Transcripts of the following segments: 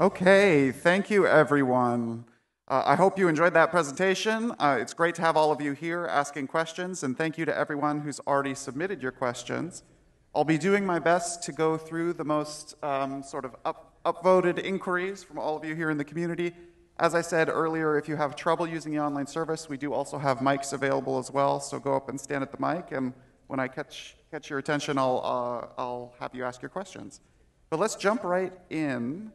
Okay, thank you, everyone. Uh, I hope you enjoyed that presentation. Uh, it's great to have all of you here asking questions, and thank you to everyone who's already submitted your questions. I'll be doing my best to go through the most um, sort of up, upvoted inquiries from all of you here in the community. As I said earlier, if you have trouble using the online service, we do also have mics available as well, so go up and stand at the mic, and when I catch, catch your attention, I'll, uh, I'll have you ask your questions. But let's jump right in.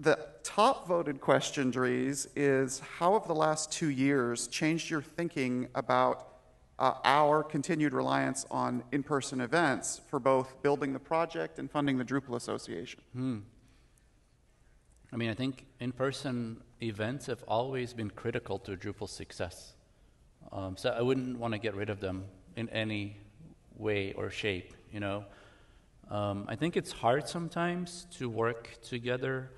The top voted question, Dries, is how have the last two years changed your thinking about uh, our continued reliance on in person events for both building the project and funding the Drupal Association? Hmm. I mean, I think in person events have always been critical to Drupal's success. Um, so I wouldn't want to get rid of them in any way or shape, you know. Um, I think it's hard sometimes to work together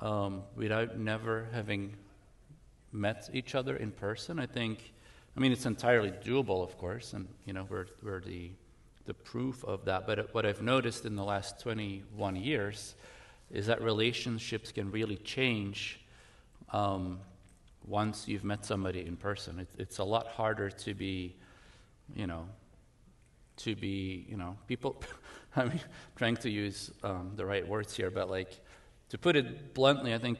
um, without never having met each other in person. I think, I mean, it's entirely doable, of course, and you know, we're, we're the the proof of that. But what I've noticed in the last 21 years is that relationships can really change um, once you've met somebody in person. It, it's a lot harder to be, you know, to be, you know, people. I mean, trying to use um, the right words here, but like to put it bluntly, I think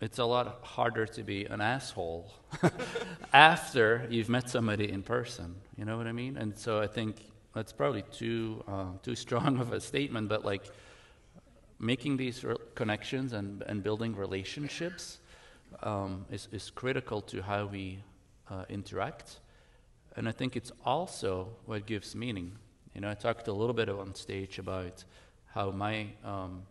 it's a lot harder to be an asshole after you've met somebody in person. You know what I mean? And so I think that's probably too uh, too strong of a statement, but like making these re- connections and, and building relationships um, is, is critical to how we uh, interact. And I think it's also what gives meaning. You know, I talked a little bit on stage about how my um,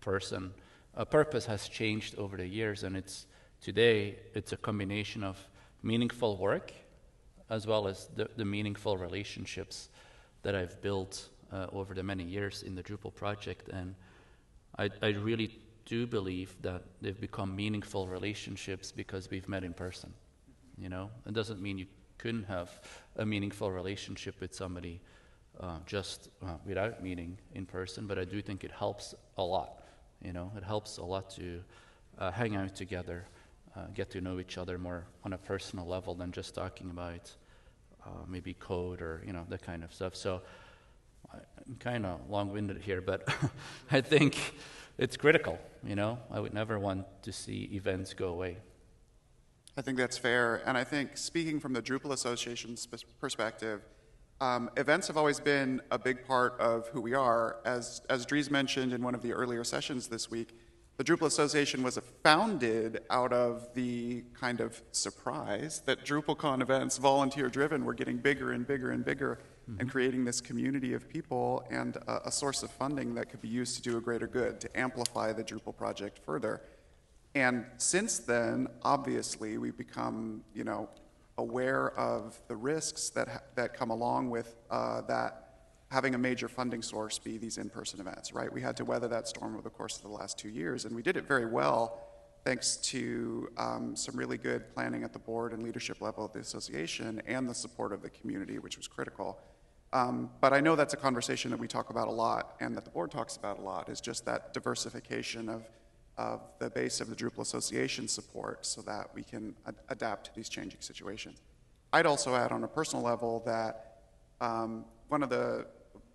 person. A purpose has changed over the years, and it's today it's a combination of meaningful work as well as the, the meaningful relationships that I've built uh, over the many years in the Drupal project. And I, I really do believe that they've become meaningful relationships because we've met in person. You know, it doesn't mean you couldn't have a meaningful relationship with somebody uh, just uh, without meeting in person, but I do think it helps a lot. You know, it helps a lot to uh, hang out together, uh, get to know each other more on a personal level than just talking about uh, maybe code or you know that kind of stuff. So I'm kind of long-winded here, but I think it's critical. You know, I would never want to see events go away. I think that's fair, and I think speaking from the Drupal Association's perspective um, events have always been a big part of who we are. As, as Dries mentioned in one of the earlier sessions this week, the Drupal Association was founded out of the kind of surprise that DrupalCon events, volunteer driven, were getting bigger and bigger and bigger mm-hmm. and creating this community of people and a, a, source of funding that could be used to do a greater good, to amplify the Drupal project further. And since then, obviously, we've become, you know, aware of the risks that, that come along with uh, that having a major funding source be these in-person events, right? We had to weather that storm over the course of the last two years, and we did it very well thanks to um, some really good planning at the board and leadership level of the association and the support of the community, which was critical. Um, but I know that's a conversation that we talk about a lot and that the board talks about a lot, is just that diversification of of the base of the Drupal Association support so that we can ad- adapt to these changing situations. I'd also add on a personal level that um, one of the,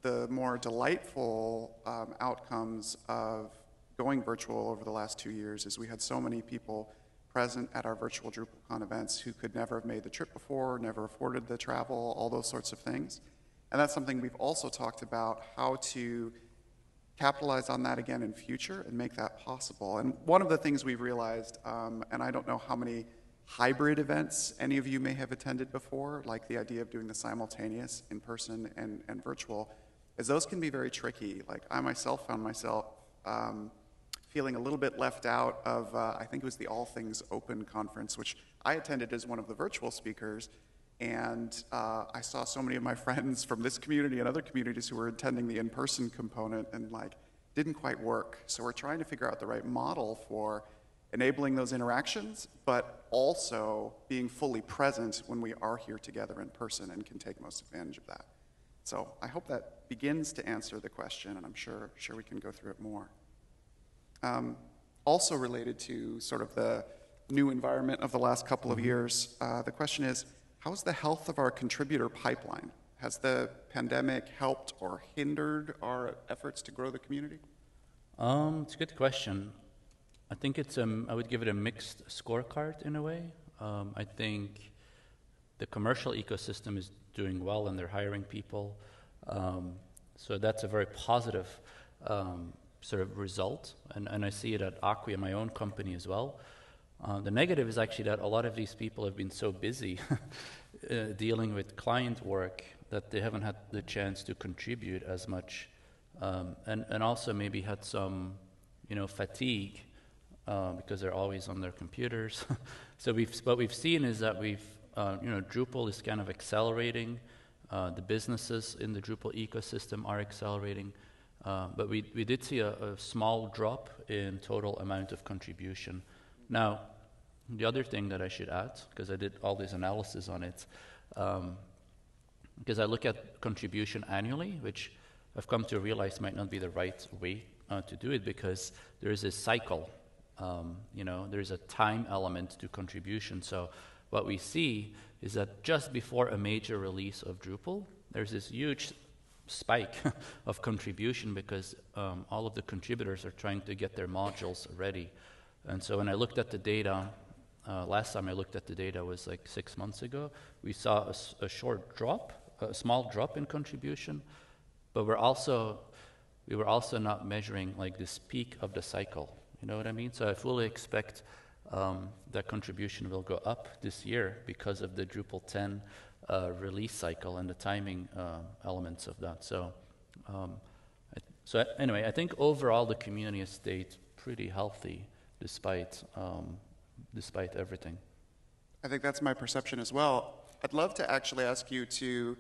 the more delightful um, outcomes of going virtual over the last two years is we had so many people present at our virtual DrupalCon events who could never have made the trip before, never afforded the travel, all those sorts of things. And that's something we've also talked about how to capitalize on that again in future and make that possible. And one of the things we've realized, um, and I don't know how many hybrid events any of you may have attended before, like the idea of doing the simultaneous in person and, and virtual, is those can be very tricky. Like I myself found myself um, feeling a little bit left out of, uh, I think it was the All Things Open conference, which I attended as one of the virtual speakers. And uh, I saw so many of my friends from this community and other communities who were attending the in person component and like didn't quite work. So we're trying to figure out the right model for enabling those interactions, but also being fully present when we are here together in person and can take most advantage of that. So I hope that begins to answer the question, and I'm sure, sure we can go through it more. Um, also related to sort of the new environment of the last couple of years. Uh, the question is, how's the health of our contributor pipeline? Has the pandemic helped or hindered our efforts to grow the community? Um, it's a good question. I think it's um, I would give it a mixed scorecard in a way. Um, I think the commercial ecosystem is doing well and they're hiring people. Um, so that's a very positive um, sort of result. And, and I see it at Acquia, my own company as well. Uh, the negative is actually that a lot of these people have been so busy uh, dealing with client work that they haven't had the chance to contribute as much, um, and and also maybe had some, you know, fatigue uh, because they're always on their computers. so we've what we've seen is that we've uh, you know Drupal is kind of accelerating. Uh, the businesses in the Drupal ecosystem are accelerating. Uh, but we, we did see a, a, small drop in total amount of contribution. Now, the other thing that I should add, because I did all this analysis on it, um, because I look at contribution annually, which I've come to realize might not be the right way uh, to do it because there is a cycle. Um, you know, there's a time element to contribution. So what we see is that just before a major release of Drupal, there's this huge spike of contribution because um, all of the contributors are trying to get their modules ready. And so when I looked at the data, uh, last time I looked at the data was like six months ago, we saw a, a, short drop, a small drop in contribution, but we're also, we were also not measuring like this peak of the cycle. You know what I mean? So I fully expect um, that contribution will go up this year because of the Drupal 10 uh, release cycle and the timing uh, elements of that. So, um, so anyway, I think overall the community has stayed pretty healthy despite um, despite everything. I think that's my perception as well. I'd love to actually ask you to,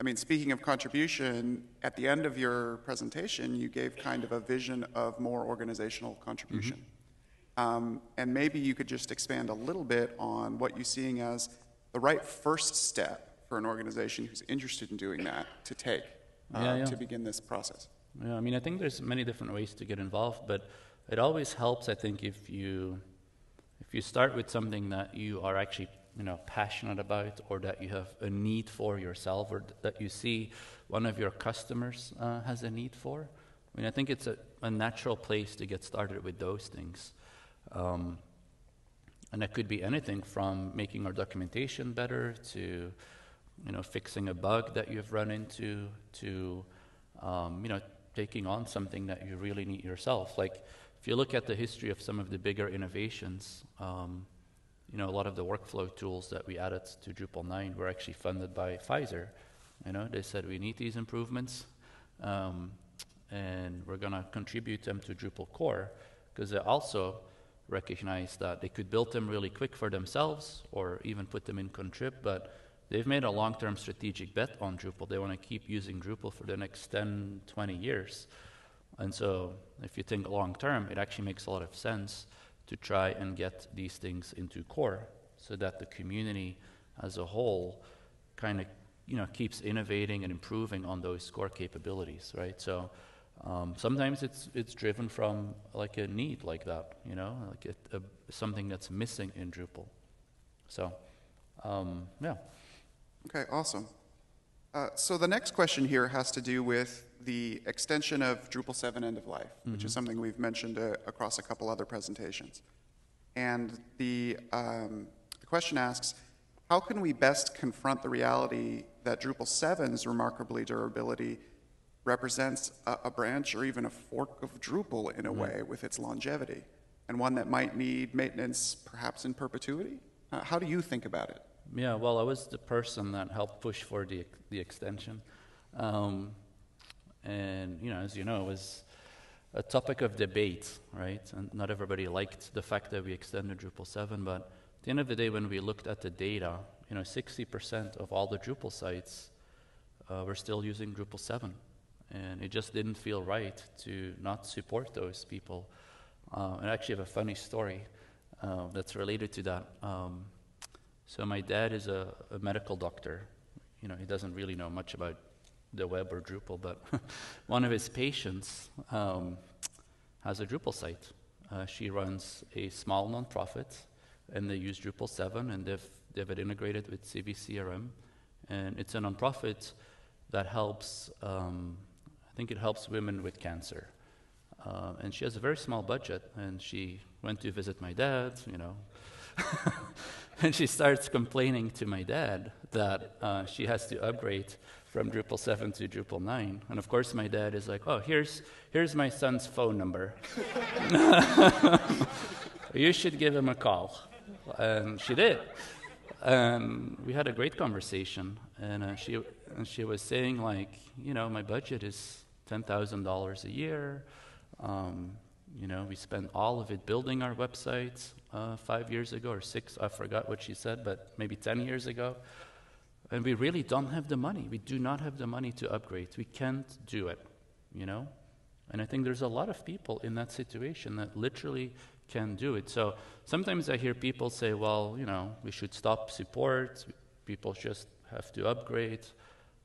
I mean, speaking of contribution, at the end of your presentation, you gave kind of a vision of more organizational contribution. Mm-hmm. Um, and maybe you could just expand a little bit on what you're seeing as the right first step for an organization who's interested in doing that to take uh, yeah, yeah. to begin this process. Yeah, I mean, I think there's many different ways to get involved, but it always helps, I think, if you if you start with something that you are actually you know passionate about or that you have a need for yourself or that you see one of your customers uh, has a need for i mean i think it's a, a, natural place to get started with those things. Um, and that could be anything from making our documentation better to you know fixing a bug that you've run into to um, you know taking on something that you really need yourself. Like if you look at the history of some of the bigger innovations, um, you know, a lot of the workflow tools that we added to Drupal 9 were actually funded by Pfizer. You know, they said we need these improvements, um, and we're going to contribute them to Drupal core because they also recognized that they could build them really quick for themselves or even put them in contrib, but they've made a long-term strategic bet on Drupal. They want to keep using Drupal for the next 10, 20 years. And so, if you think long term, it actually makes a lot of sense to try and get these things into core so that the community as a whole kind of you know keeps innovating and improving on those core capabilities right? So um, sometimes it's it's driven from like a need like that you know like a, something that's missing in Drupal. So um, yeah. Okay awesome. Uh, so the next question here has to do with the extension of Drupal 7 end of life, mm-hmm. which is mm-hmm. something we've mentioned uh, across a couple other presentations. And the, um, the question asks, how can we best confront the reality that Drupal 7's remarkably durability represents a, a branch or even a fork of Drupal in a mm-hmm. way with its longevity, and one that might need maintenance perhaps in perpetuity? Uh, how do you think about it? Yeah, well, I was the person that helped push for the, the extension. Um, and, you know, as you know, it was a topic of debate, right? And not everybody liked the fact that we extended Drupal 7, but at the end of the day, when we looked at the data, you know, 60% of all the Drupal sites uh, were still using Drupal 7. And it just didn't feel right to not support those people. Uh, and I actually have a funny story uh, that's related to that. Um, so my dad is a, a medical doctor. You know, he doesn't really know much about the web or Drupal, but one of his patients um, has a Drupal site. Uh, she runs a small nonprofit, and they use Drupal 7, and they've, they've it integrated with CiviCRM. And it's a nonprofit that helps, um, I think it helps women with cancer. Uh, and she has a very small budget, and she went to visit my dad, you know. and she starts complaining to my dad that uh, she has to upgrade from Drupal 7 to Drupal 9. And of course, my dad is like, oh, here's, here's my son's phone number. you should give him a call. And she did. And we had a great conversation. And, uh, she, and she was saying, like, you know, my budget is $10,000 a year. Um, you know, we spent all of it building our websites uh, five years ago or six. I forgot what she said, but maybe 10 years ago. And we really don't have the money. We do not have the money to upgrade. We can't do it, you know? And I think there's a lot of people in that situation that literally can do it. So sometimes I hear people say, well, you know, we should stop support, people just have to upgrade.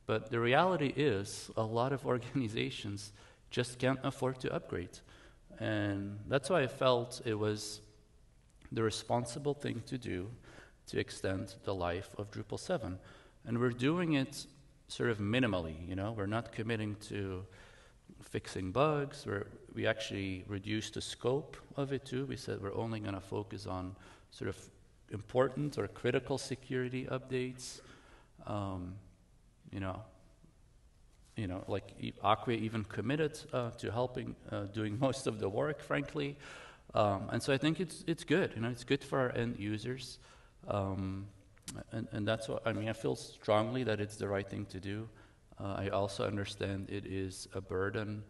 But the reality is, a lot of organizations just can't afford to upgrade. And that's why I felt it was the responsible thing to do to extend the life of Drupal 7. And we're doing it sort of minimally, you know, we're not committing to fixing bugs. We're, we actually reduced the scope of it too. We said we're only going to focus on sort of important or critical security updates. Um, you know, you know, like Acquia even committed uh, to helping uh, doing most of the work, frankly. Um, and so I think it's it's good. You know, it's good for our end users, um, and and that's what I mean. I feel strongly that it's the right thing to do. Uh, I also understand it is a burden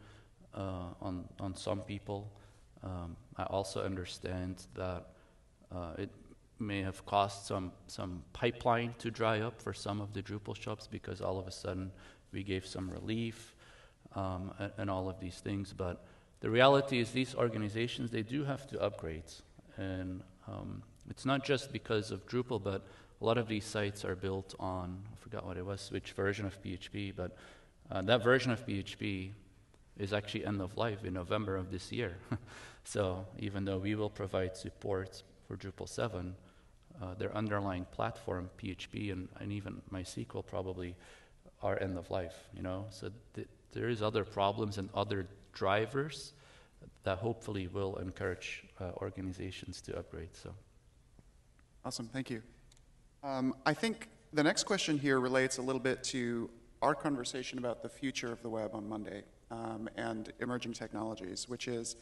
uh, on on some people. Um, I also understand that uh, it may have caused some some pipeline to dry up for some of the Drupal shops because all of a sudden we gave some relief um, and, and, all of these things. But the reality is, these organizations they do have to upgrade, and um, it's not just because of Drupal, but a lot of these sites are built on I forgot what it was, which version of PHP, but uh, that version of PHP is actually end of life in November of this year. so even though we will provide support for Drupal 7, uh, their underlying platform, PHP and, and even MySQL, probably are end of life, you know. So th- there is other problems and other drivers that hopefully will encourage uh, organizations to upgrade. So, awesome, thank you. Um, I think the next question here relates a little bit to our conversation about the future of the web on Monday um, and emerging technologies, which is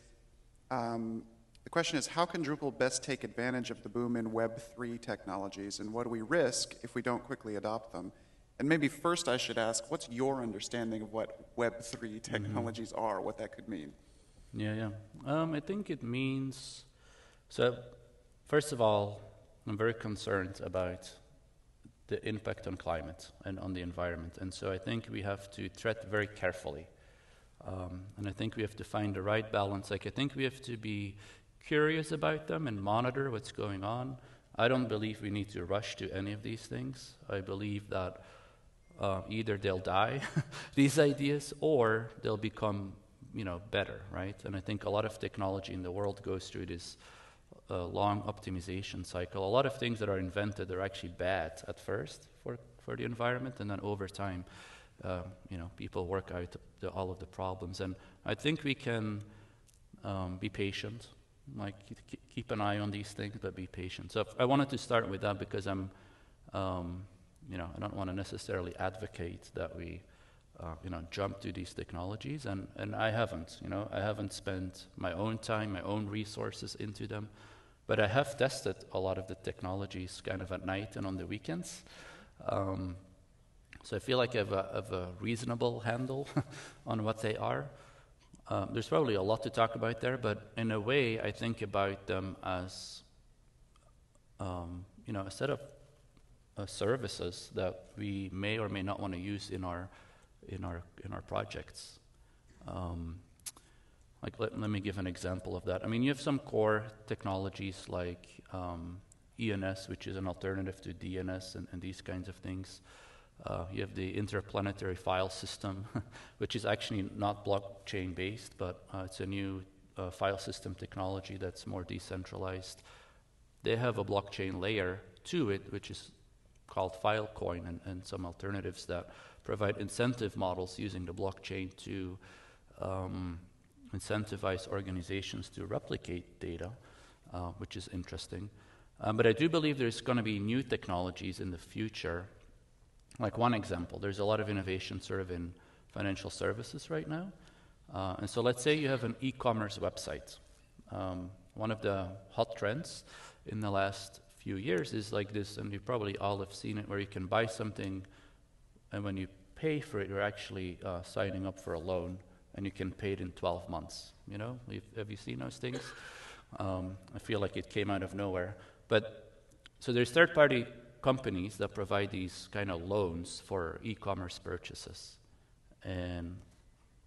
um, the question is how can Drupal best take advantage of the boom in Web3 technologies, and what do we risk if we don't quickly adopt them? And maybe first I should ask, what's your understanding of what Web3 mm-hmm. technologies mm-hmm. are, what that could mean? Yeah, yeah. Um, I think it means, so first of all, I'm very concerned about the impact on climate and on the environment. And so I think we have to tread very carefully. Um, and I think we have to find the right balance. Like, I think we have to be curious about them and monitor what's going on. I don't believe we need to rush to any of these things. I believe that uh, either they'll die, these ideas, or they'll become, you know, better, right? And I think a lot of technology in the world goes through this uh, long optimization cycle. A lot of things that are invented are actually bad at first for, for the environment, and then over time, uh, you know, people work out the, all of the problems. And I think we can um, be patient, like keep an eye on these things, but be patient. So I wanted to start with that because I'm um, you know, I don't want to necessarily advocate that we, uh, you know, jump to these technologies, and, and I haven't, you know, I haven't spent my own time, my own resources into them, but I have tested a lot of the technologies kind of at night and on the weekends. Um, so I feel like I have a, have a reasonable handle on what they are. Um, there's probably a lot to talk about there, but in a way, I think about them as, um, you know, a set of uh, services that we may or may not want to use in our in our in our projects. Um, like let, let me give an example of that. I mean, you have some core technologies like um, ENS, which is an alternative to DNS and, and these kinds of things. Uh, you have the interplanetary file system, which is actually not blockchain based, but uh, it's a new uh, file system technology that's more decentralized. They have a blockchain layer to it, which is called Filecoin, and, and some alternatives that provide incentive models using the blockchain to um, incentivize organizations to replicate data, uh, which is interesting. Um, but I do believe there's going to be new technologies in the future. Like one example, there's a lot of innovation sort of in financial services right now. Uh, and so let's say you have an e commerce website. Um, one of the hot trends in the last few years is like this, and you probably all have seen it, where you can buy something, and when you pay for it, you're actually uh, signing up for a loan, and you can pay it in 12 months. You know, have you seen those things? Um, I feel like it came out of nowhere. But so there's third-party companies that provide these kind of loans for e-commerce purchases, and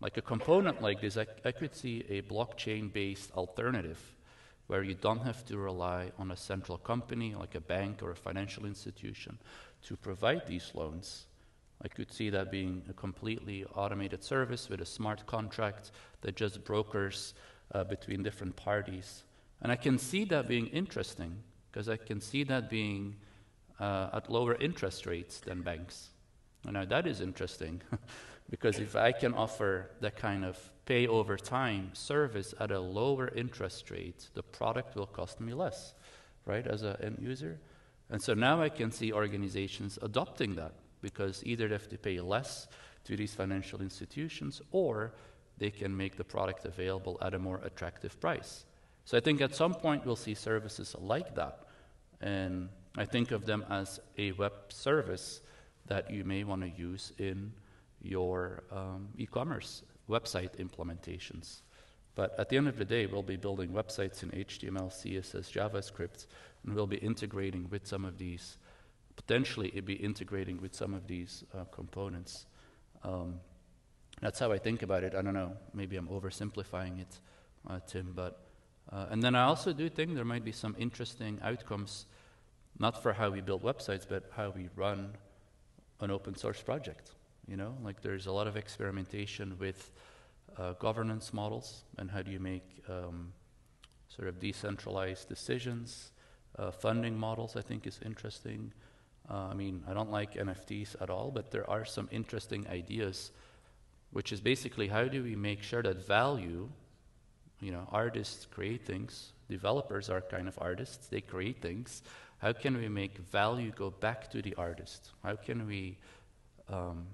like a component like this, I, I could see a blockchain-based alternative where you don't have to rely on a central company like a bank or a financial institution to provide these loans. I could see that being a completely automated service with a smart contract that just brokers uh, between different parties. And I can see that being interesting because I can see that being uh, at lower interest rates than banks. And now, that is interesting because if I can offer that kind of pay over time service at a lower interest rate, the product will cost me less, right, as an end user. And so now I can see organizations adopting that because either they have to pay less to these financial institutions or they can make the product available at a more attractive price. So I think at some point we'll see services like that. And I think of them as a web service that you may want to use in your um, e commerce website implementations. But at the end of the day, we'll be building websites in HTML, CSS, JavaScript, and we'll be integrating with some of these, potentially, be integrating with some of these uh, components. Um, that's how I think about it. I don't know, maybe I'm oversimplifying it, uh, Tim, but. Uh, and then I also do think there might be some interesting outcomes, not for how we build websites, but how we run an open source project. You know, like there's a lot of experimentation with uh, governance models and how do you make um, sort of decentralized decisions. Uh, funding models, I think, is interesting. Uh, I mean, I don't like NFTs at all, but there are some interesting ideas, which is basically how do we make sure that value, you know, artists create things, developers are kind of artists, they create things. How can we make value go back to the artist? How can we um,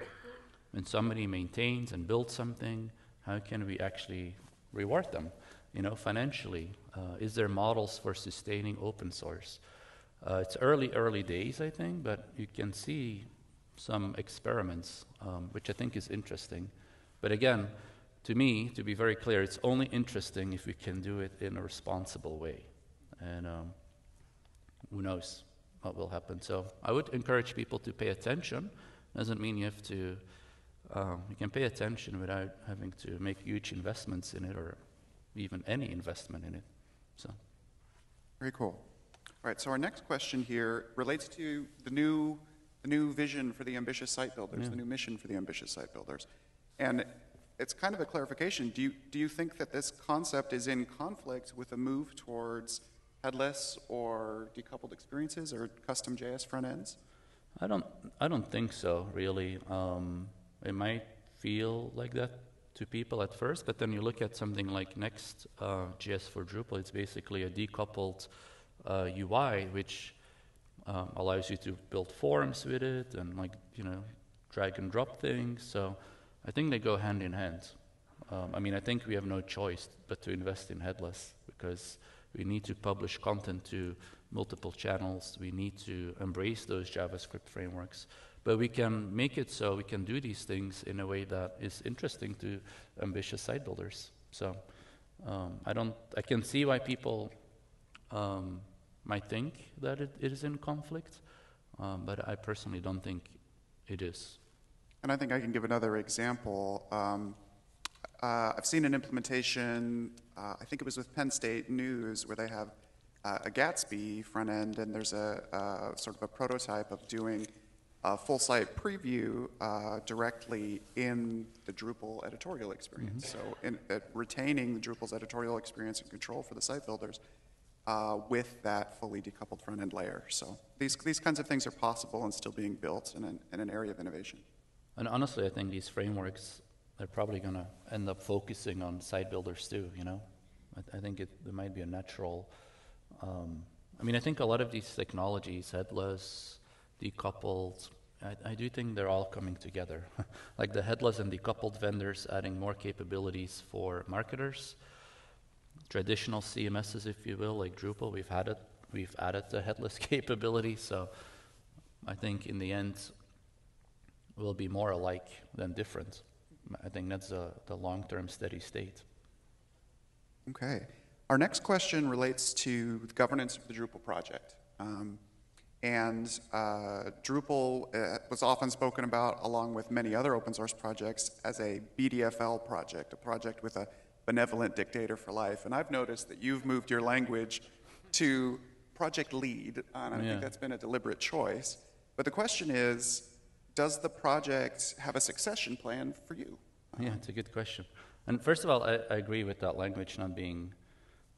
when somebody maintains and builds something, how can we actually reward them, you know, financially? Uh, is there models for sustaining open source? Uh, it's early, early days, I think, but you can see some experiments, um, which I think is interesting. But again, to me, to be very clear, it's only interesting if we can do it in a responsible way. And um, who knows what will happen. So I would encourage people to pay attention. Doesn't mean you have to um, you can pay attention without having to make huge investments in it or even any investment in it. So, very cool. All right. So our next question here relates to the new the new vision for the ambitious site builders, yeah. the new mission for the ambitious site builders, and it's kind of a clarification. Do you do you think that this concept is in conflict with a move towards headless or decoupled experiences or custom JS front ends? I don't I don't think so really. Um, it might feel like that to people at first, but then you look at something like Next uh, JS for Drupal, it's basically a decoupled uh, UI, which um, allows you to build forms with it and like you know drag and drop things. So I think they go hand in hand. Um, I mean, I think we have no choice but to invest in headless because we need to publish content to multiple channels. We need to embrace those JavaScript frameworks but we can make it so we can do these things in a way that is interesting to ambitious site builders. So um, I don't, I can see why people um, might think that it, it is in conflict, um, but I personally don't think it is. And I think I can give another example. Um, uh, I've seen an implementation, uh, I think it was with Penn State News, where they have uh, a Gatsby front end, and there's a uh, sort of a prototype of doing a full site preview uh, directly in the Drupal editorial experience. So, in, uh, retaining the Drupal's editorial experience and control for the site builders uh, with that fully decoupled front end layer. So, these, these kinds of things are possible and still being built in an, in an area of innovation. And honestly, I think these frameworks they're probably going to end up focusing on site builders too. You know, I, I think it, there might be a natural. Um, I mean, I think a lot of these technologies, headless, decoupled, I, I do think they're all coming together. like the headless and decoupled vendors adding more capabilities for marketers. Traditional CMSs, if you will, like Drupal, we've had it. We've added the headless capability. So I think in the end, we'll be more alike than different. I think that's the long term steady state. Okay. Our next question relates to the governance of the Drupal project. Um, and uh, Drupal uh, was often spoken about, along with many other open source projects, as a BDFL project, a project with a benevolent dictator for life. And I've noticed that you've moved your language to project lead, and I Yeah. think that's been a deliberate choice. But the question is does the project have a succession plan for you? Yeah, it's a good question. And first of all, I, I agree with that language not being,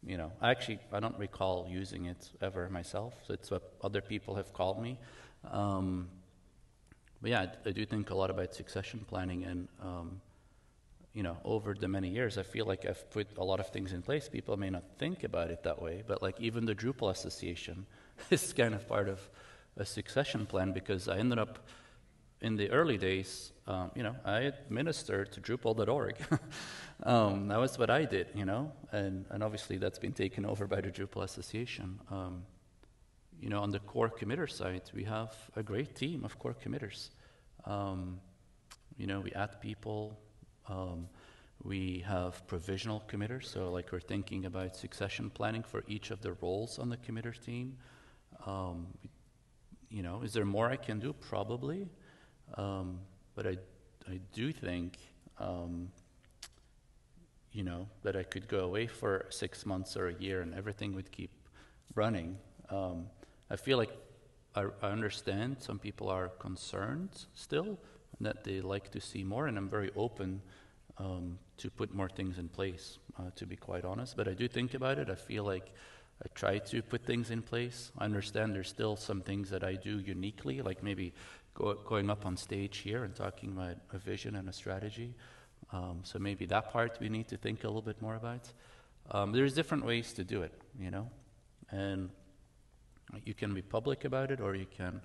you know, I actually I don't recall using it ever myself. So it's what other people have called me. Um, but yeah, I, I do think a lot about succession planning, and um, you know, over the many years, I feel like I've put a lot of things in place. People may not think about it that way, but like even the Drupal Association is kind of part of a succession plan because I ended up in the early days, um, you know, I administered to Drupal.org. um, that was what I did, you know, and, and obviously that's been taken over by the Drupal Association. Um, you know, on the core committer side, we have a great team of core committers. Um, you know, we add people. Um, we have provisional committers, so like we're thinking about succession planning for each of the roles on the committer team. Um, you know, is there more I can do? Probably. Um, but I, I do think, um, you know, that I could go away for six months or a year and everything would keep running. Um, I feel like I, I understand some people are concerned still that they like to see more, and I'm very open um, to put more things in place, uh, to be quite honest. But I do think about it. I feel like I try to put things in place. I understand there's still some things that I do uniquely, like maybe go, going up on stage here and talking about a vision and a strategy. Um, so maybe that part we need to think a little bit more about. Um, there's different ways to do it, you know, and you can be public about it, or you can.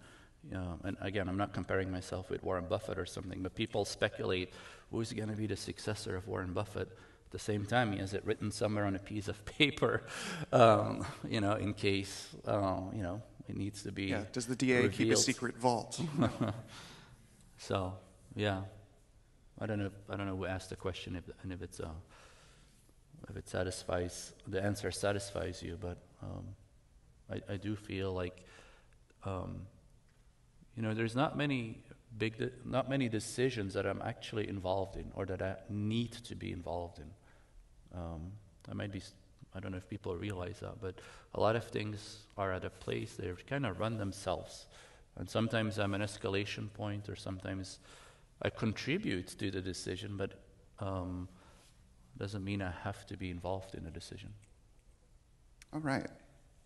And again, I'm not comparing myself with Warren Buffett or something, but people speculate who's going to be the successor of Warren Buffett. At the same time, he has it written somewhere on a piece of paper, um, you know, in case, uh, you know, it needs to be. Yeah. Does the DA keep a secret vault? So, yeah, I don't know. If, I don't know who asked the question, if, and if it's uh, if it satisfies the answer satisfies you, but um, I, I do feel like um, you know there's not many big de- not many decisions that I'm actually involved in or that I need to be involved in. Um, I might be, I don't know if people realize that, but a lot of things are at a place they kind of run themselves, and sometimes I'm an escalation point, or sometimes I contribute to the decision, but um, doesn't mean I have to be involved in a decision. All right.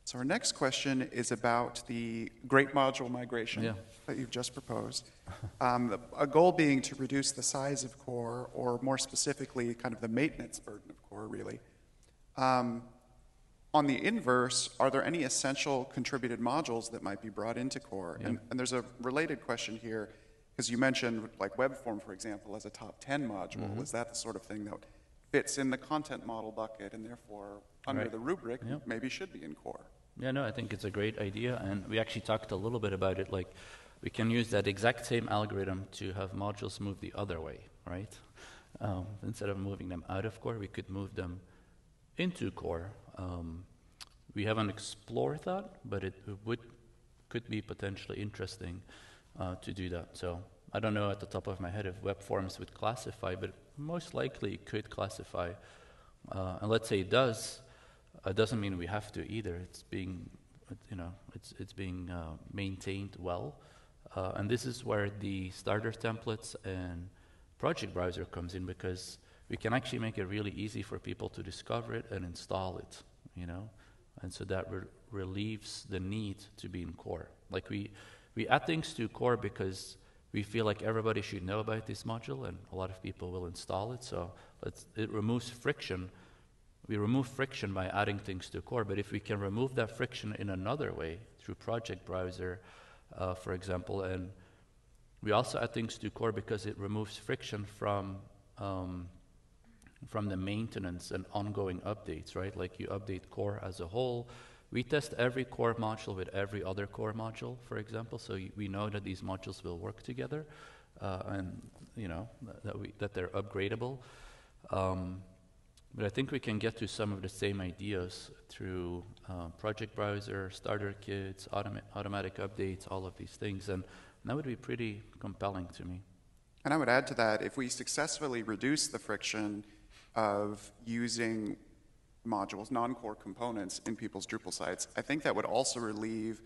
So our next question is about the great module migration Yeah. that you've just proposed. Um, a goal being to reduce the size of core, or more specifically, kind of the maintenance burden of core, really. Um, on the inverse, are there any essential contributed modules that might be brought into core? Yeah. And, and there's a related question here, because you mentioned like WebForm, for example, as a top 10 module. Mm-hmm. Is that the sort of thing that fits in the content model bucket and therefore under Right. the rubric Yep. maybe should be in core? Yeah, no, I think it's a great idea, and we actually talked a little bit about it. Like, we can use that exact same algorithm to have modules move the other way, right? Um, instead of moving them out of core, we could move them into core. Um, we haven't explored that, but it would could be potentially interesting uh, to do that. So I don't know at the top of my head if web forms would classify, but most likely could classify. Uh, and let's say it does, it doesn't mean we have to either. It's being, uh, you know, it's it's being uh, maintained well. Uh, and this is where the starter templates and project browser comes in because we can actually make it really easy for people to discover it and install it, you know? And so that re- relieves the need to be in core. Like we, we add things to core because we feel like everybody should know about this module and a lot of people will install it. So it removes friction. We remove friction by adding things to core, but if we can remove that friction in another way through project browser, uh, for example, and we also add things to core because it removes friction from um, from the maintenance and ongoing updates, right? Like you update core as a whole, we test every core module with every other core module, for example, so we know that these modules will work together, uh, and you know that, we, that they're upgradable. Um, but I think we can get to some of the same ideas through uh, project browser, starter kits, automa- automatic updates, all of these things, and that would be pretty compelling to me. And I would add to that, if we successfully reduce the friction of using modules, non-core components in people's Drupal sites, I think that would also relieve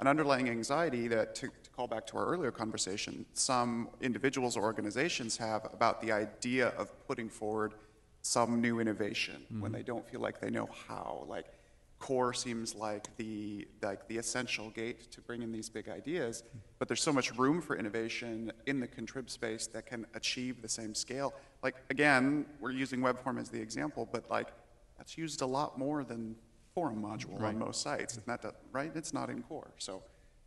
an underlying anxiety that, to, to, call back to our earlier conversation, some individuals or organizations have about the idea of putting forward some new innovation mm-hmm. when they don't feel like they know how. Like core seems like the like the essential gate to bring in these big ideas, but there's so much room for innovation in the contrib space that can achieve the same scale. Like again, we're using WebForm as the example, but like that's used a lot more than forum module right. on most sites. And that, right? It's not in core. So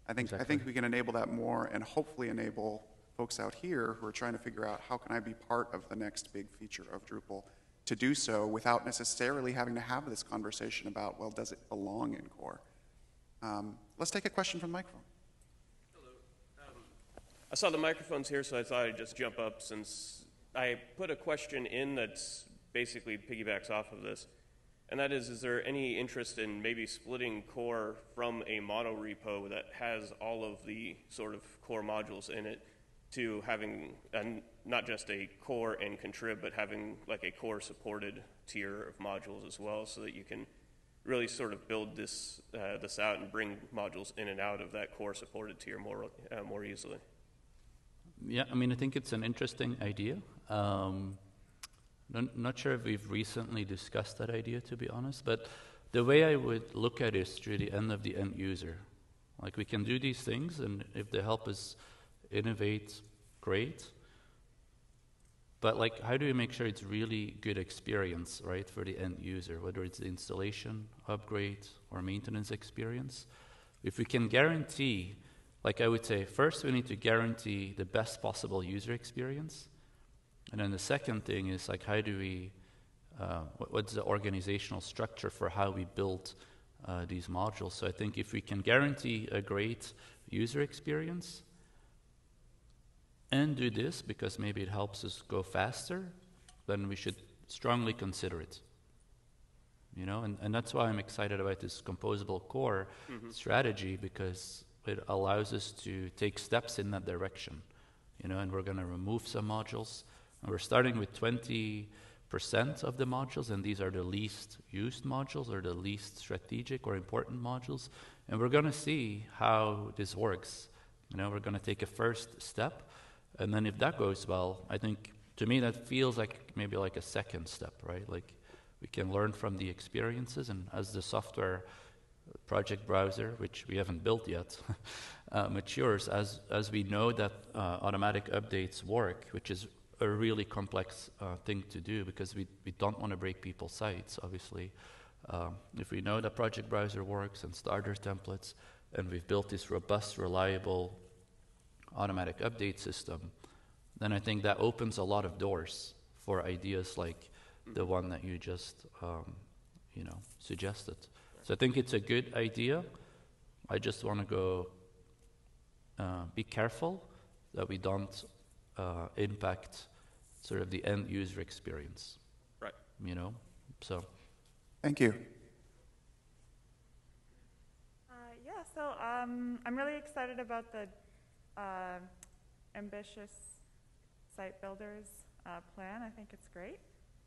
I think, exactly. I think we can enable that more and hopefully enable folks out here who are trying to figure out how can I be part of the next big feature of Drupal to do so without necessarily having to have this conversation about, well, does it belong in core? Um, let's take a question from the microphone. Hello. Um, I saw the microphones here, so I thought I'd just jump up since I put a question in that's basically piggybacks off of this and that is, is there any interest in maybe splitting core from a mono repo that has all of the sort of core modules in it to having not just a core and contrib, but having like a core supported tier of modules as well, so that you can really sort of build this uh, this out and bring modules in and out of that core supported tier more uh, more easily. Yeah, I mean, I think it's an interesting idea. Um, not, not sure if we've recently discussed that idea, to be honest, but the way I would look at it is through the end of the end user. Like we can do these things, and if they help us innovate, great. But like, how do we make sure it's really good experience, right, for the end user, whether it's the installation, upgrade, or maintenance experience? If we can guarantee, like I would say, first we need to guarantee the best possible user experience. And then the second thing is like, how do we, uh, what, what's the organizational structure for how we build uh, these modules? So I think if we can guarantee a great user experience and do this because maybe it helps us go faster, then we should strongly consider it. You know, and, and that's why I'm excited about this composable core mm-hmm. strategy because it allows us to take steps in that direction. You know, and we're going to remove some modules we're starting with 20% of the modules, and these are the least used modules or the least strategic or important modules. And we're going to see how this works. You know, we're going to take a first step, and then if that goes well, I think to me that feels like maybe like a second step, right? Like we can learn from the experiences, and as the software project browser, which we haven't built yet, uh, matures, as, as we know that uh, automatic updates work, which is a really complex uh, thing to do because we, we don't want to break people's sites, obviously. Um, if we know that Project Browser works and starter templates, and we've built this robust, reliable automatic update system, then I think that opens a lot of doors for ideas like the one that you just, um, you know, suggested. So I think it's a good idea. I just want to go uh, be careful that we don't uh, impact sort of the end user experience. Right. You know, so. Thank you. Uh, yeah, so um, I'm really excited about the uh, ambitious site builders uh, plan. I think it's great.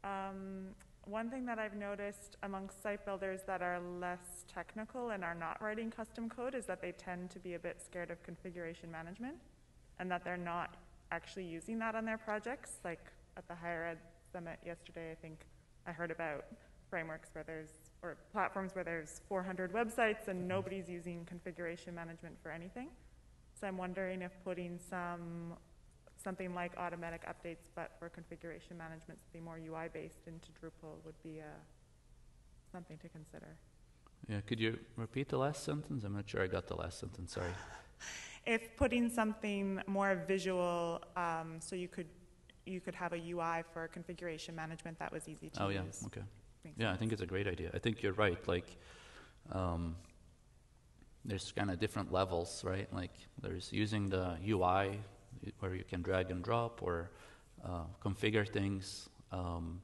Um, one thing that I've noticed amongst site builders that are less technical and are not writing custom code is that they tend to be a bit scared of configuration management and that they're not actually using that on their projects. Like at the higher ed summit yesterday, I think I heard about frameworks where there's, or platforms where there's 400 websites and nobody's using configuration management for anything. So I'm wondering if putting some, something like automatic updates, but for configuration management, something more UI based into Drupal would be uh, something to consider. Yeah, could you repeat the last sentence? I'm not sure I got the last sentence, sorry. If putting something more visual, um, so you could, you could have a UI for configuration management that was easy to use. Oh, use. yeah, okay. Makes Yeah, I sense. think it's a great idea. I think you're right. Like, um, there's kind of different levels, right? Like, there's using the UI where you can drag and drop or uh, configure things. Um,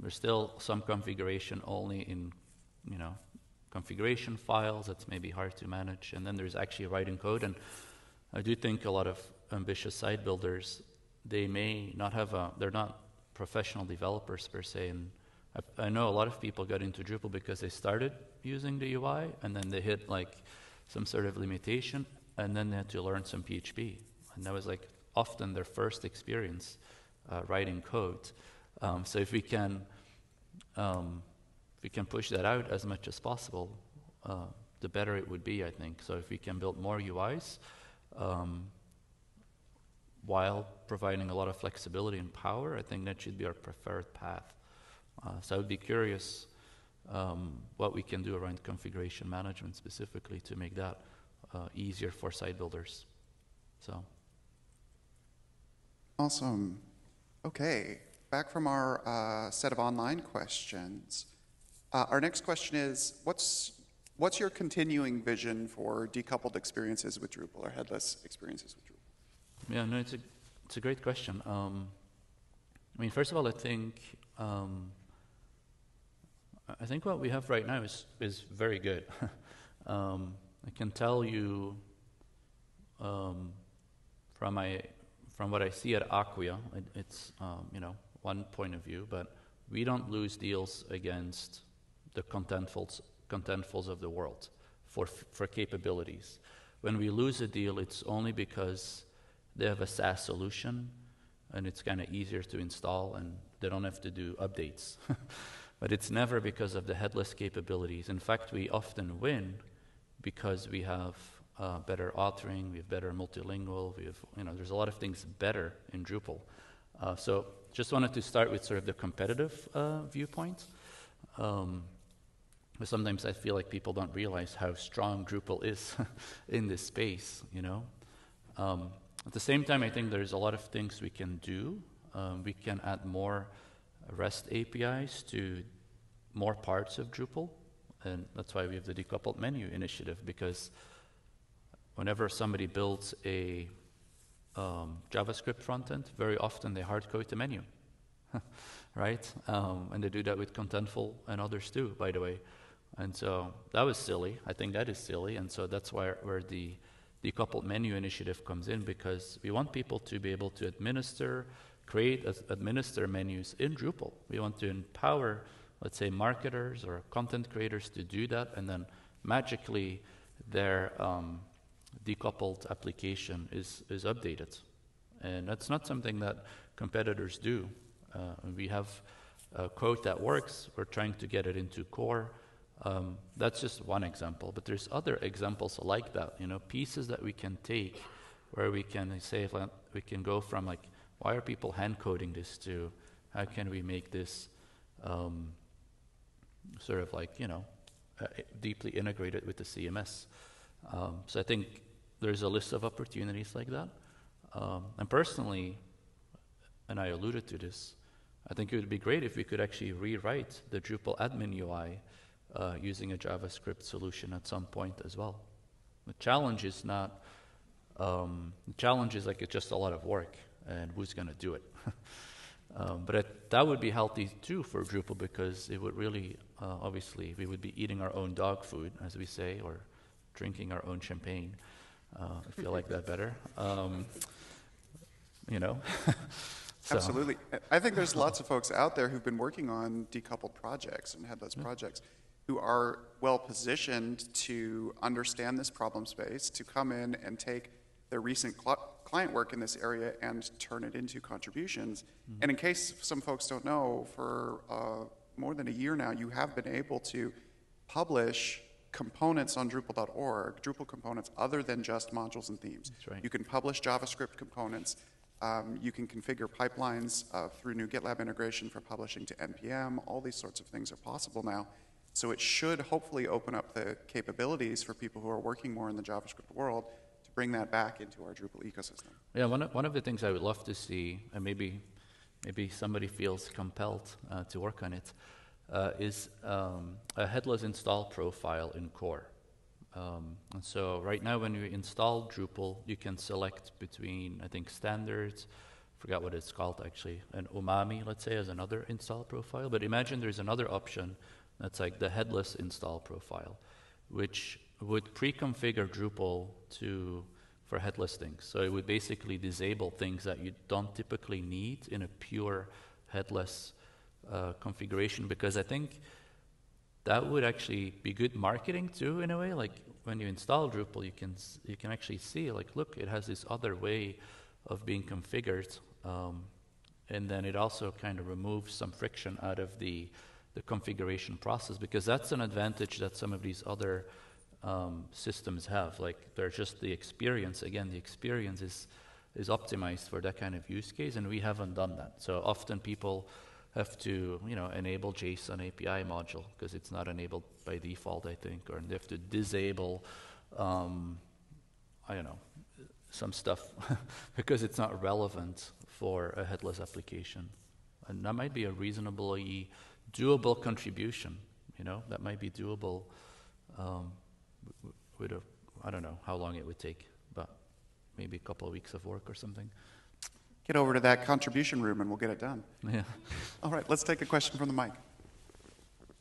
there's still some configuration only in, you know, configuration files. That's maybe hard to manage. And then there's actually writing code. And I do think a lot of ambitious site builders, they may not have a, they're not professional developers per se. And I, I know a lot of people got into Drupal because they started using the UI and then they hit like some sort of limitation and then they had to learn some PHP. And that was like often their first experience uh, writing code. Um, so if we can, um, if we can push that out as much as possible, uh, the better it would be, I think. So if we can build more UIs, um, while providing a lot of flexibility and power, I think that should be our preferred path. Uh, so I would be curious um, what we can do around configuration management specifically to make that uh, easier for site builders. So, Awesome. Okay, back from our uh, set of online questions. Uh, our next question is what's, what's your continuing vision for decoupled experiences with Drupal or headless experiences with Drupal? yeah, no, it's a, it's a great question. Um, I mean, first of all, I think um, I- think what we have right now is is very good. um, I can tell you um, from my from what I see at Acquia, it, it's um, you know one point of view, but we don't lose deals against the contentfuls contentfuls of the world for for capabilities. When we lose a deal, it's only because they have a SaaS solution and it's kind of easier to install and they don't have to do updates. but it's never because of the headless capabilities. In fact, we often win because we have uh, better authoring, we have better multilingual, we have, you know, there's a lot of things better in Drupal. Uh, so just wanted to start with sort of the competitive uh, viewpoint. Um, but sometimes I feel like people don't realize how strong Drupal is in this space, you know. Um, at the same time, I think there's a lot of things we can do. Um, we can add more REST APIs to more parts of Drupal, and that's why we have the decoupled menu initiative. Because whenever somebody builds a um, JavaScript frontend, very often they hard code the menu, right? Um, and they do that with Contentful and others too, by the way. And so that was silly. I think that is silly, and so that's why where the decoupled menu initiative comes in because we want people to be able to administer, create, as- administer menus in Drupal. We want to empower, let's say, marketers or content creators to do that, and then magically their um, decoupled application is, is updated. And that's not something that competitors do. Uh, we have a code that works, we're trying to get it into core. Um, that's just one example, but there's other examples like that. You know, pieces that we can take, where we can say we can go from like, why are people hand coding this to, how can we make this um, sort of like you know uh, deeply integrated with the CMS. Um, so I think there's a list of opportunities like that. Um, and personally, and I alluded to this, I think it would be great if we could actually rewrite the Drupal admin UI uh, using a JavaScript solution at some point as well. The challenge is not, um, the challenge is like it's just a lot of work, and who's going to do it? um, but it, that would be healthy too for Drupal because it would really, uh, obviously, we would be eating our own dog food, as we say, or drinking our own champagne. Uh, I feel like that better. Um, you know. So- Absolutely. I think there's lots of folks out there who've been working on decoupled projects and headless projects who are well positioned to understand this problem space, to come in and take their recent cl- client work in this area and turn it into contributions. And in case some folks don't know, for uh, more than a year now, you have been able to publish components on Drupal.org, Drupal components other than just modules and themes. Right. You can publish JavaScript components. Um, you can configure pipelines uh, through new GitLab integration for publishing to NPM. All these sorts of things are possible now. So it should hopefully open up the capabilities for people who are working more in the JavaScript world to bring that back into our Drupal ecosystem. Yeah, one of, one of the things I would love to see, and maybe maybe somebody feels compelled uh, to work on it, uh, is um, a headless install profile in Core. Um, and so right now, when you install Drupal, you can select between I think standards, forgot what it's called actually, and Umami, let's say, as another install profile. But imagine there's another option that's like the headless install profile, which would pre-configure Drupal to for headless things. So it would basically disable things that you don't typically need in a pure headless uh, configuration because I think that would actually be good marketing too in a way like when you install Drupal you can you can actually see like look it has this other way of being configured um, and then it also kind of removes some friction out of the the configuration process because that's an advantage that some of these other um, systems have. Like they're just the experience. Again the experience is is optimized for that kind of use case and we haven't done that. So often people have to you know enable JSON API module because it's not enabled by default I think or they have to disable um, I don't know some stuff because it's not relevant for a headless application. And that might be a reasonably doable contribution you know that might be doable um, w- w- with a I don't know how long it would take but maybe a couple of weeks of work or something Get over to that contribution room and we'll get it done. yeah All right, let's take a question from the mic.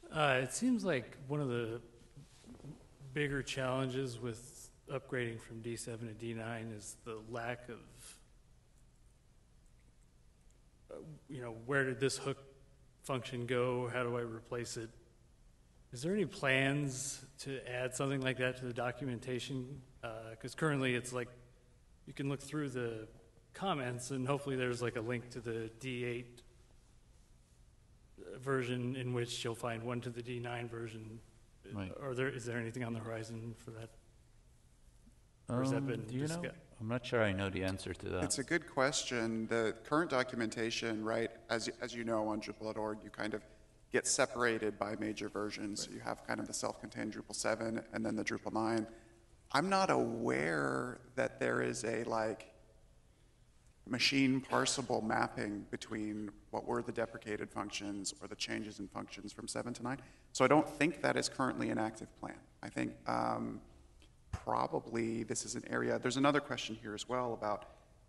Uh, it seems like one of the bigger challenges with upgrading from D7 to D9 is the lack of, uh, you know, where did this hook function go? How do I replace it? Is there any plans to add something like that to the documentation? Because currently it's like you can look through the comments and hopefully there's like a link to the D8 version in which you'll find one to the D9 version. Right. Are there, is there anything on the horizon for that? Or has that Um, been do you know? discuss- I'm not sure I know the answer to that. It's a good question. The current documentation, right, as, as you know on Drupal.org, you kind of get separated by major versions. So you have kind of the self-contained Drupal 7 and then the Drupal 9. I'm not aware that there is a like machine parsable mapping between what were the deprecated functions or the changes in functions from 7 to 9. So I don't think that is currently an active plan. I think um, probably this is an area, there's another question here as well about,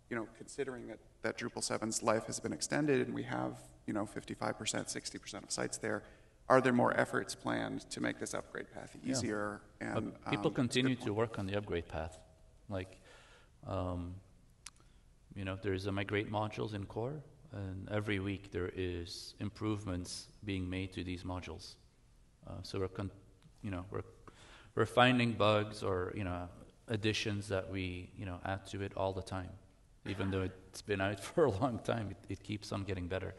you know, considering that, that Drupal 7's life has been extended and we have, you know, 55%, 60% of sites there, are there more efforts planned to make this upgrade path easier? Uh, And people um, a good continue to work on the upgrade path. Like, um, you know, there's a migrate modules in core, and every week there is improvements being made to these modules. Uh, so we're, con- you know, we're we're finding bugs or you know additions that we you know add to it all the time. Even though it's been out for a long time, it, it keeps on getting better.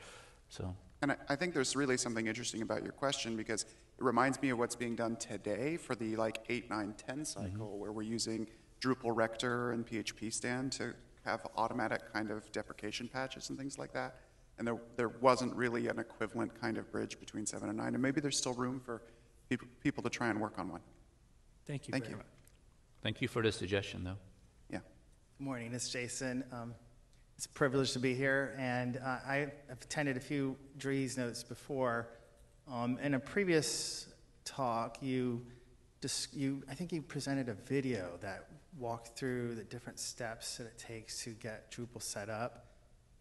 So And I, I think there's really something interesting about your question because it reminds me of what's being done today for the like 8, 9, 10 mm-hmm. cycle where we're using Drupal Rector and PHPStan to have automatic kind of deprecation patches and things like that. And there, there wasn't really an equivalent kind of bridge between 7 and 9. And maybe there's still room for people, people to try and work on one. Thank you Thank very you. much. thank you for the suggestion, though. Yeah. Good morning, it's Jason. Um, It's a privilege to be here, and uh, I have attended a few Driesnotes before. Um, In a previous talk, you, dis- you, I think you presented a video that walked through the different steps that it takes to get Drupal set up.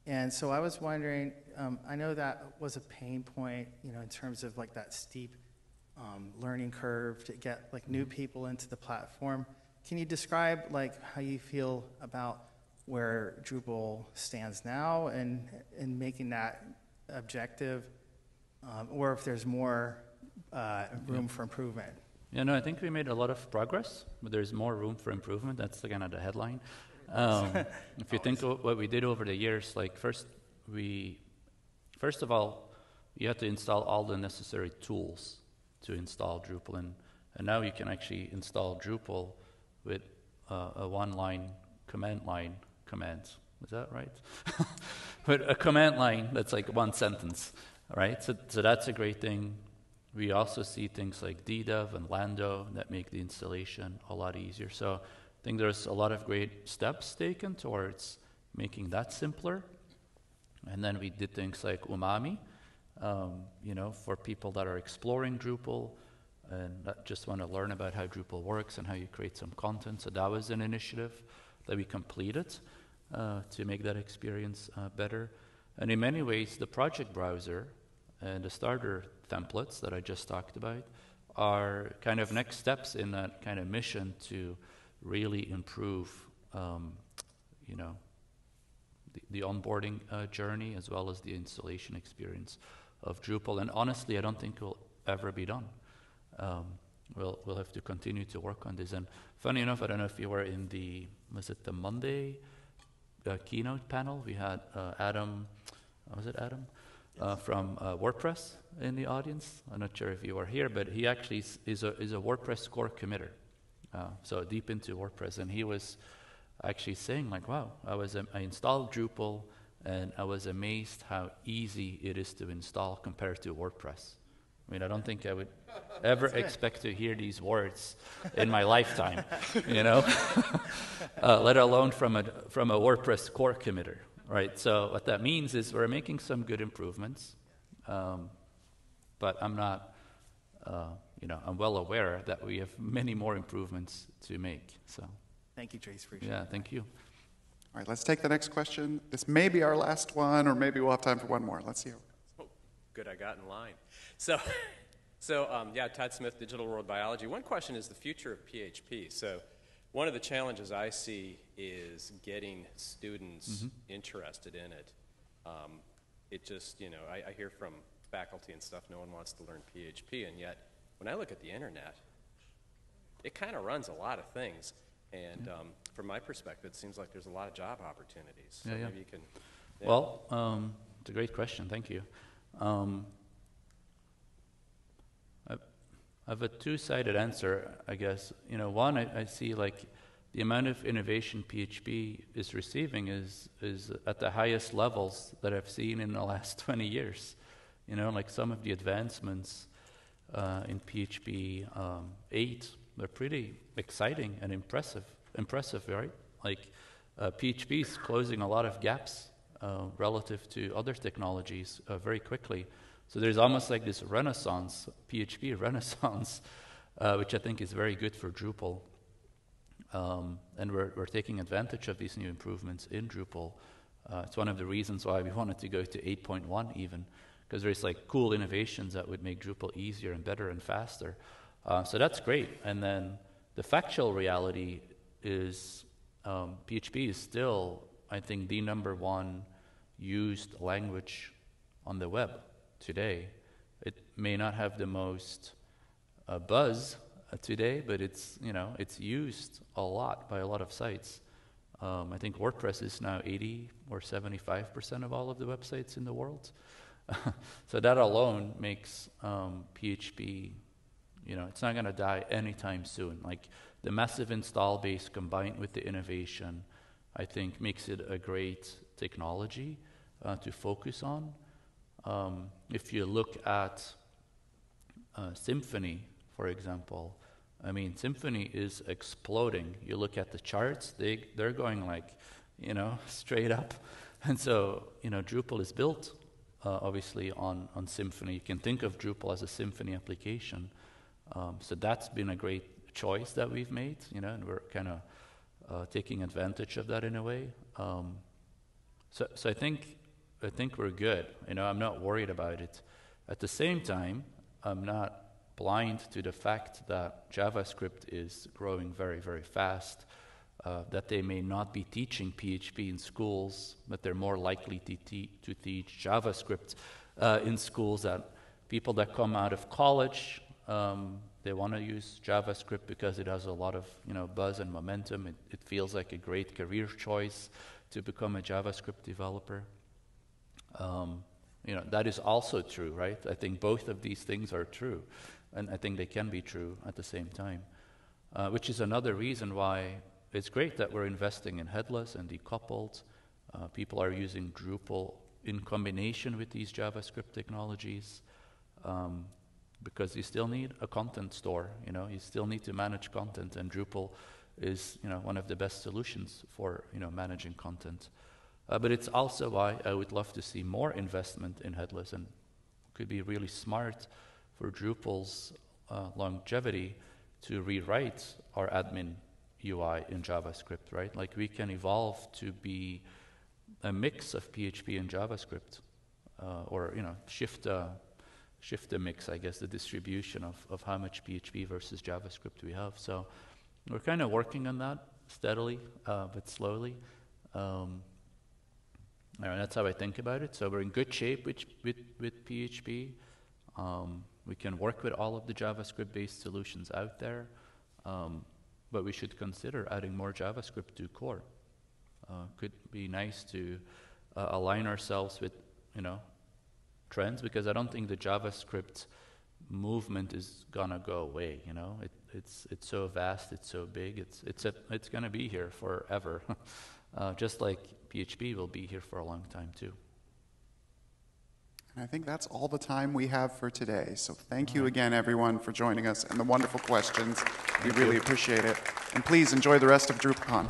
And so I was wondering, um, I know that was a pain point, you know, in terms of like that steep um, learning curve to get like new people into the platform. Can you describe like how you feel about where Drupal stands now and, and making that objective, um, or if there's more uh, room for improvement. Yeah, no, I think we made a lot of progress, but there's more room for improvement. That's kind of the headline. Um, if you think of what we did over the years, like first we, first of all, you had to install all the necessary tools to install Drupal, and, and now you can actually install Drupal with uh, a one-line command line commands. Is that right? but a command line that's like one sentence, right? So, so that's a great thing. We also see things like DDEV and Lando that make the installation a lot easier. So I think there's a lot of great steps taken towards making that simpler. And then we did things like Umami, um, you know, for people that are exploring Drupal and that just want to learn about how Drupal works and how you create some content. So that was an initiative that we completed uh, to make that experience uh, better. And in many ways, the project browser and the starter templates that I just talked about are kind of next steps in that kind of mission to really improve, um, you know, the, the onboarding uh, journey as well as the installation experience of Drupal. And honestly, I don't think it will ever be done. Um, we'll, we'll have to continue to work on this. And funny enough, I don't know if you were in the, was it the Monday uh, keynote panel? We had uh, Adam, was it Adam? uh, from uh, WordPress in the audience. I'm not sure if you are here, but he actually is, is a, is a WordPress core committer, uh, so deep into WordPress. And he was actually saying, like, wow, I, was, um, I installed Drupal and I was amazed how easy it is to install compared to WordPress. I mean, I don't think I would ever expect to hear these words in my lifetime, you know, uh, let alone from a, from a WordPress core committer, right? So what that means is we're making some good improvements, um, but I'm not, uh, you know, I'm well aware that we have many more improvements to make. So Thank you, Dries. Appreciate yeah, thank you. All right, let's take the next question. This may be our last one, or maybe we'll have time for one more. Let's see. Oh, good, I got in line. So, so um, yeah, Todd Smith, Digital World Biology. One question is the future of PHP. So, one of the challenges I see is getting students interested in it. Um, it just, you know, I, I hear from faculty and stuff, no one wants to learn PHP, and yet when I look at the internet, it kind of runs a lot of things. And um, from my perspective, it seems like there's a lot of job opportunities. So Yeah, yeah. maybe you can. yeah. Well, um, it's a great question. Thank you. Um, I, I have a two-sided answer, I guess. You know, one, I, I see like the amount of innovation PHP is receiving is is at the highest levels that I've seen in the last 20 years. You know, like some of the advancements uh, in PHP um, 8, they're pretty exciting and impressive. Impressive, right? Like uh, PHP is closing a lot of gaps uh, relative to other technologies uh, very quickly. So there's almost like this renaissance, PHP renaissance, uh, which I think is very good for Drupal. Um, and we're, we're taking advantage of these new improvements in Drupal. Uh, it's one of the reasons why we wanted to go to 8.1 even, because there's like cool innovations that would make Drupal easier and better and faster. Uh, so that's great. And then the factual reality is um, PHP is still, I think, the number one used language on the web today. It may not have the most uh, buzz uh, today, but it's you know it's used a lot by a lot of sites. Um, I think WordPress is now 80 or 75 percent of all of the websites in the world. so that alone makes um, PHP, you know, it's not going to die anytime soon. Like the massive install base combined with the innovation, I think makes it a great technology uh, to focus on. Um, if you look at uh, Symfony, for example, I mean, Symfony is exploding. You look at the charts, they, they're going like, you know, straight up. And so, you know, Drupal is built uh, obviously on, on Symfony. You can think of Drupal as a Symfony application. Um, so that's been a great choice that we've made, you know, and we're kind of uh, taking advantage of that in a way. Um, so, so I think I think we're good. You know, I'm not worried about it. At the same time, I'm not blind to the fact that JavaScript is growing very, very fast. uh, that they may not be teaching PHP in schools, but they're more likely to, te- to teach JavaScript uh, in schools. That people that come out of college, um, they want to use JavaScript because it has a lot of you know buzz and momentum. It, it feels like a great career choice to become a JavaScript developer. Um, you know that is also true, right? I think both of these things are true, and I think they can be true at the same time. Uh, which is another reason why it's great that we're investing in headless and decoupled. Uh, people are using Drupal in combination with these JavaScript technologies um, because you still need a content store. You know, you still need to manage content, and Drupal is you know one of the best solutions for you know managing content. Uh, but it's also why I would love to see more investment in headless, and could be really smart for Drupal's uh, longevity to rewrite our admin UI in JavaScript, right? Like we can evolve to be a mix of PHP and JavaScript, uh, or you know, shift a shift the mix, I guess, the distribution of, of how much PHP versus JavaScript we have. So we're kind of working on that steadily, uh, but slowly. Um, that's how I think about it. So we're in good shape with with, with PHP. Um, we can work with all of the JavaScript-based solutions out there, um, but we should consider adding more JavaScript to core. Uh, could be nice to uh, align ourselves with, you know, trends because I don't think the JavaScript movement is gonna go away. You know, it, it's it's so vast, it's so big, it's it's a, it's gonna be here forever, uh, just like PHP will be here for a long time too. And I think that's all the time we have for today. So thank you again, everyone, for joining us and the wonderful questions. We really appreciate it. And please enjoy the rest of DrupalCon.